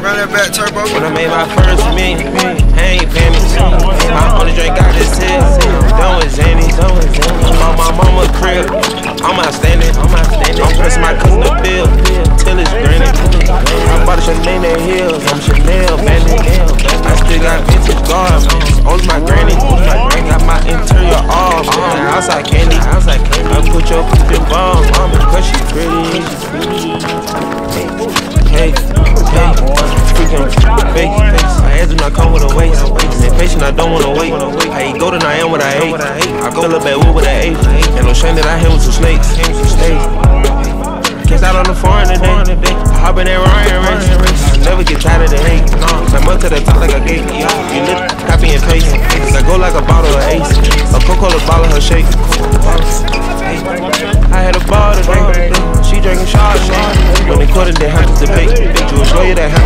Run that back turbo. When I made my first million, I ain't me. My only drink got this head. Done with Zanny. I'm on my mama crib. I'm outstanding. I'm pressing my cousin the bill till it's granted. I bought a Chanel heels. I'm Chanel bandit. I still got vintage garb. Only my granny. Got my interior off. Outside candy. I put your poop in bomb. Cause she pretty. ass do not come with a waist. Impatient, I don't wanna wait. I eat golden, I am what I ate. I go up bad wood with an eight, And no shame that I hit with some snakes. Stay. Out on the foreign today. I hop in that Ryan race. Never get tired of the hate. Climb up to the top like a gate. You look copy and paste. I go like a bottle of Ace. A Coca-Cola bottle her shake. I had a ball today. She drinking shots. When they quarter, they had to debate. You a lawyer that handle